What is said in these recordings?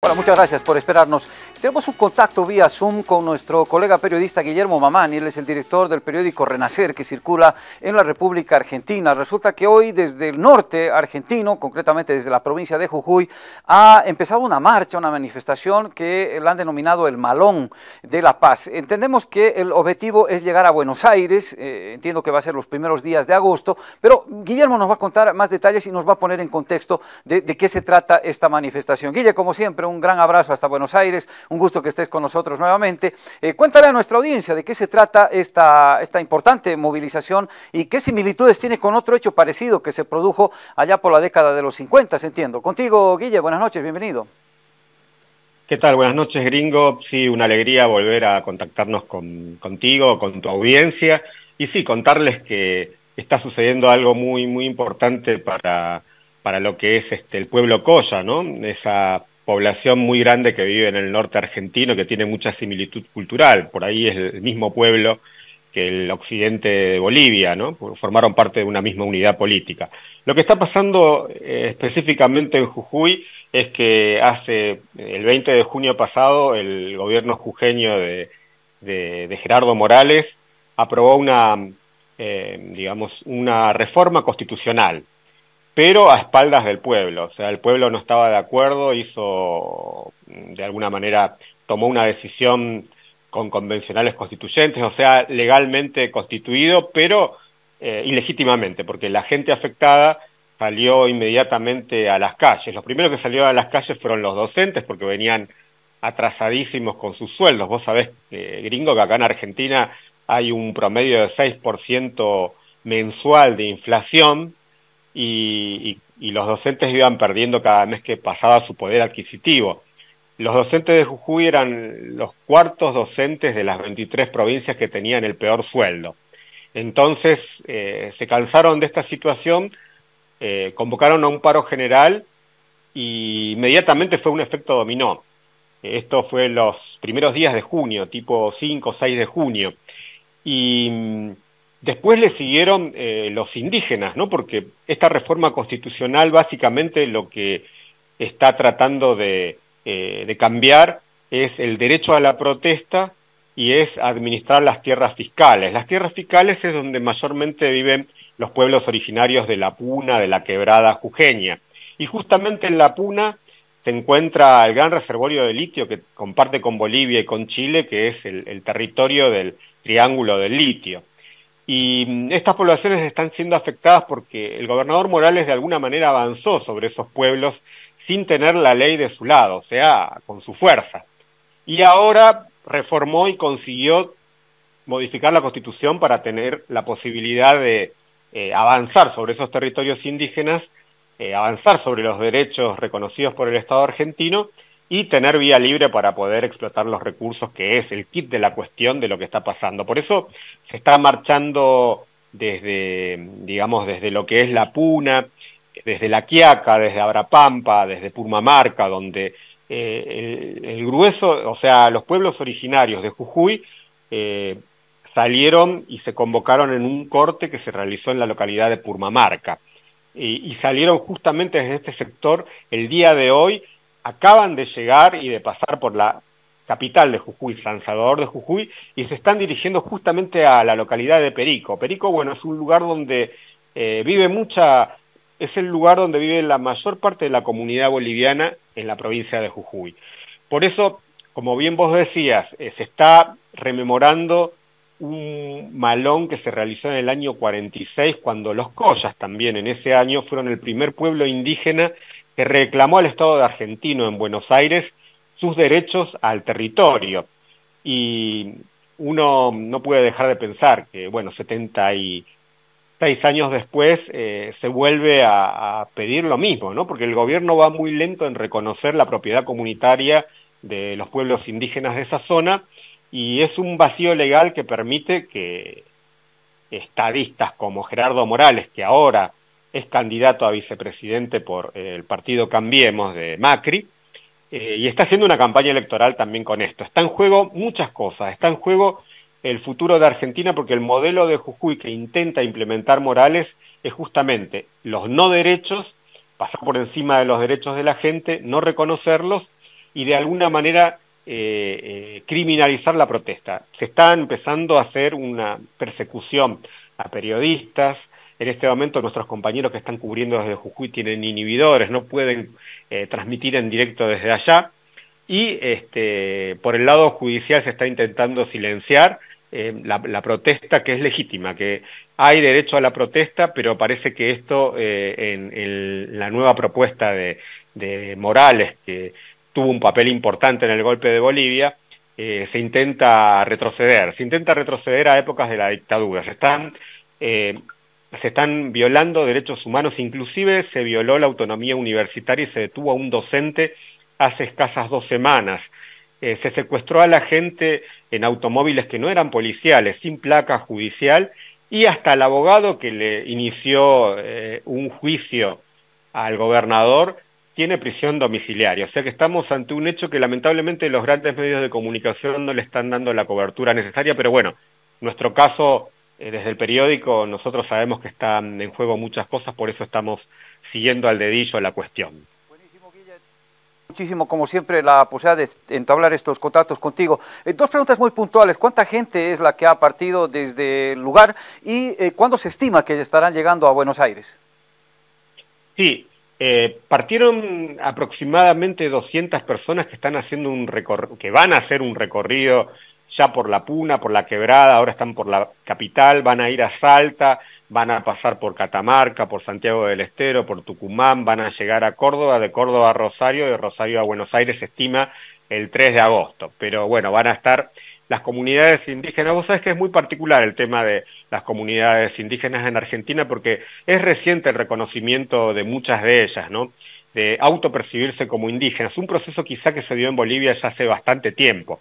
Hola, muchas gracias por esperarnos. Tenemos un contacto vía Zoom con nuestro colega periodista Guillermo Mamani, él es el director del periódico Renacer que circula en la República Argentina. Resulta que hoy desde el norte argentino, concretamente desde la provincia de Jujuy, ha empezado una marcha, una manifestación que la han denominado el Malón de la Paz. Entendemos que el objetivo es llegar a Buenos Aires, eh, entiendo que va a ser los primeros días de agosto, pero Guillermo nos va a contar más detalles y nos va a poner en contexto de, de qué se trata esta manifestación. Guille, como siempre, un gran abrazo hasta Buenos Aires, un gusto que estés con nosotros nuevamente. Eh, cuéntale a nuestra audiencia de qué se trata esta, esta importante movilización y qué similitudes tiene con otro hecho parecido que se produjo allá por la década de los 50, entiendo. Contigo, Guille, buenas noches, bienvenido. ¿Qué tal? Buenas noches, gringo. Sí, una alegría volver a contactarnos con, contigo, con tu audiencia. Y sí, contarles que está sucediendo algo muy, muy importante para, para lo que es este, el pueblo Coya, ¿no? Esa población muy grande que vive en el norte argentino, que tiene mucha similitud cultural. Por ahí es el mismo pueblo que el occidente de Bolivia, ¿no? Formaron parte de una misma unidad política. Lo que está pasando eh, específicamente en Jujuy es que hace el 20 de junio pasado el gobierno jujeño de, de, Gerardo Morales aprobó una, eh, digamos, una reforma constitucional pero a espaldas del pueblo. O sea, el pueblo no estaba de acuerdo, hizo, de alguna manera, tomó una decisión con convencionales constituyentes, o sea, legalmente constituido, pero eh, ilegítimamente, porque la gente afectada salió inmediatamente a las calles. Los primeros que salieron a las calles fueron los docentes, porque venían atrasadísimos con sus sueldos. Vos sabés, eh, gringo, que acá en Argentina hay un promedio de 6% mensual de inflación, y, los docentes iban perdiendo cada mes que pasaba su poder adquisitivo. Los docentes de Jujuy eran los cuartos docentes de las 23 provincias que tenían el peor sueldo. Entonces eh, se cansaron de esta situación, eh, convocaron a un paro general y inmediatamente fue un efecto dominó. Esto fue los primeros días de junio, tipo 5 o 6 de junio. Y mm, Después le siguieron eh, los indígenas, ¿no? Porque esta reforma constitucional básicamente lo que está tratando de, eh, de cambiar es el derecho a la protesta y es administrar las tierras fiscales. Las tierras fiscales es donde mayormente viven los pueblos originarios de la Puna, de la quebrada jujeña. Y justamente en la Puna se encuentra el gran reservorio de litio que comparte con Bolivia y con Chile, que es el territorio del Triángulo del Litio. Y mm, estas poblaciones están siendo afectadas porque el gobernador Morales de alguna manera avanzó sobre esos pueblos sin tener la ley de su lado, o sea, con su fuerza. Y ahora reformó y consiguió modificar la constitución para tener la posibilidad de eh, avanzar sobre esos territorios indígenas, eh, avanzar sobre los derechos reconocidos por el Estado argentino y tener vía libre para poder explotar los recursos, que es el kit de la cuestión de lo que está pasando. Por eso se está marchando desde, digamos, desde lo que es la Puna, desde La Quiaca, desde Abrapampa, desde Purmamarca, donde eh, el, grueso, o sea, los pueblos originarios de Jujuy eh, salieron y se convocaron en un corte que se realizó en la localidad de Purmamarca. y salieron justamente desde este sector el día de hoy acaban de llegar y de pasar por la capital de Jujuy, San Salvador de Jujuy, y se están dirigiendo justamente a la localidad de Perico. Perico, bueno, es un lugar donde eh, vive mucha, es el lugar donde vive la mayor parte de la comunidad boliviana en la provincia de Jujuy. Por eso, como bien vos decías, eh, se está rememorando un malón que se realizó en el año 46, cuando los Collas también en ese año fueron el primer pueblo indígena que reclamó al Estado de argentino en Buenos Aires sus derechos al territorio. Y uno no puede dejar de pensar que, bueno, 76 años después eh, se vuelve a, a, pedir lo mismo, ¿no? Porque el gobierno va muy lento en reconocer la propiedad comunitaria de los pueblos indígenas de esa zona y es un vacío legal que permite que estadistas como Gerardo Morales, que ahora es candidato a vicepresidente por eh, el partido Cambiemos de Macri, eh, y está haciendo una campaña electoral también con esto. Está en juego muchas cosas, está en juego el futuro de Argentina porque el modelo de Jujuy que intenta implementar Morales es justamente los no derechos, pasar por encima de los derechos de la gente, no reconocerlos y de alguna manera eh, criminalizar la protesta. Se está empezando a hacer una persecución a periodistas. En este momento nuestros compañeros que están cubriendo desde Jujuy tienen inhibidores, no pueden eh, transmitir en directo desde allá. Y este, por el lado judicial se está intentando silenciar la, protesta que es legítima, que hay derecho a la protesta, pero parece que esto en, la nueva propuesta de, Morales, que tuvo un papel importante en el golpe de Bolivia, eh, se intenta retroceder, se intenta retroceder a épocas de la dictadura, se están, eh, se están violando derechos humanos, inclusive se violó la autonomía universitaria y se detuvo a un docente hace escasas dos semanas. Eh, se secuestró a la gente en automóviles que no eran policiales, sin placa judicial, y hasta el abogado que le inició un juicio al gobernador tiene prisión domiciliaria. O sea que estamos ante un hecho que lamentablemente los grandes medios de comunicación no le están dando la cobertura necesaria, pero bueno, nuestro caso, eh, desde el periódico, nosotros sabemos que están en juego muchas cosas, por eso estamos siguiendo al dedillo la cuestión. Buenísimo. Muchísimo, como siempre, la posibilidad de entablar estos contactos contigo. Eh, dos preguntas muy puntuales. ¿Cuánta gente es la que ha partido desde el lugar y eh, cuándo se estima que estarán llegando a Buenos Aires? Sí, eh, partieron aproximadamente 200 personas que están haciendo un que van a hacer un recorrido ya por la Puna, por la Quebrada, ahora están por la capital, van a ir a Salta, van a pasar por Catamarca, por Santiago del Estero, por Tucumán, van a llegar a Córdoba, de Córdoba a Rosario, de Rosario a Buenos Aires se estima el 3 de agosto. Pero bueno, van a estar las comunidades indígenas. Vos sabés que es muy particular el tema de las comunidades indígenas en Argentina porque es reciente el reconocimiento de muchas de ellas, ¿no? De autopercibirse como indígenas. Un proceso quizá que se dio en Bolivia ya hace bastante tiempo.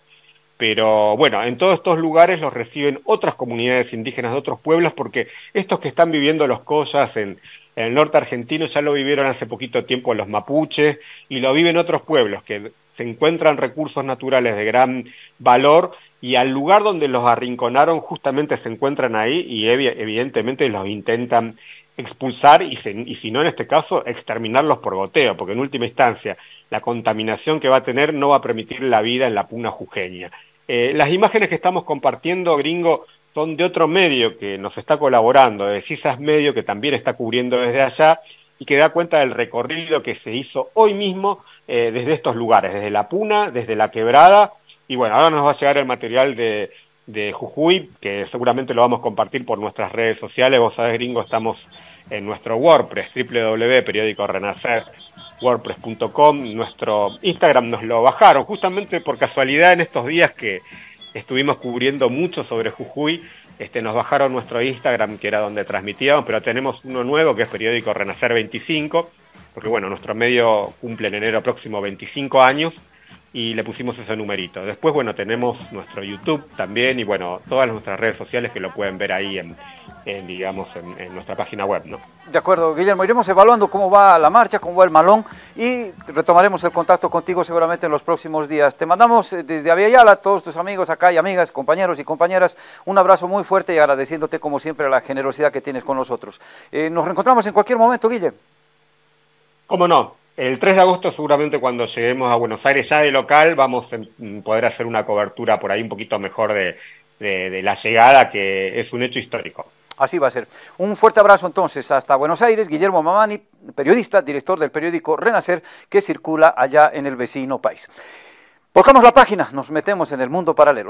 Pero bueno, en todos estos lugares los reciben otras comunidades indígenas de otros pueblos porque estos que están viviendo los collas en, el norte argentino ya lo vivieron hace poquito tiempo los mapuches y lo viven otros pueblos que se encuentran recursos naturales de gran valor y al lugar donde los arrinconaron justamente se encuentran ahí y evidentemente los intentan expulsar y, y, si no en este caso exterminarlos por goteo, porque en última instancia la contaminación que va a tener no va a permitir la vida en la puna jujeña. Eh, las imágenes que estamos compartiendo, gringo, son de otro medio que nos está colaborando, de CISAS Medio, que también está cubriendo desde allá y que da cuenta del recorrido que se hizo hoy mismo eh, desde estos lugares, desde la Puna, desde la Quebrada y bueno, ahora nos va a llegar el material de, de Jujuy, que seguramente lo vamos a compartir por nuestras redes sociales. Vos sabés, gringo, estamos en nuestro WordPress, www.periódicorenacer.wordpress.com. Nuestro Instagram nos lo bajaron, justamente por casualidad en estos días que estuvimos cubriendo mucho sobre Jujuy. Este, nos bajaron nuestro Instagram, que era donde transmitíamos, pero tenemos uno nuevo que es Periódico Renacer 25, porque bueno, nuestro medio cumple en enero próximo 25 años y le pusimos ese numerito. Después, bueno, tenemos nuestro YouTube también y bueno, todas nuestras redes sociales que lo pueden ver ahí en, digamos, en, nuestra página web, ¿no? De acuerdo, Guillermo, iremos evaluando cómo va la marcha, cómo va el malón y retomaremos el contacto contigo seguramente en los próximos días. Te mandamos eh, desde Aviala a todos tus amigos acá y amigas, compañeros y compañeras, un abrazo muy fuerte y agradeciéndote como siempre la generosidad que tienes con nosotros. Eh, nos reencontramos en cualquier momento, Guillermo. ¿Cómo no? El 3 de agosto seguramente cuando lleguemos a Buenos Aires ya de local vamos a poder hacer una cobertura por ahí un poquito mejor de, la llegada, que es un hecho histórico. Así va a ser. Un fuerte abrazo entonces hasta Buenos Aires. Guillermo Mamani, periodista, director del periódico Renacer, que circula allá en el vecino país. Volcamos la página, nos metemos en el mundo paralelo.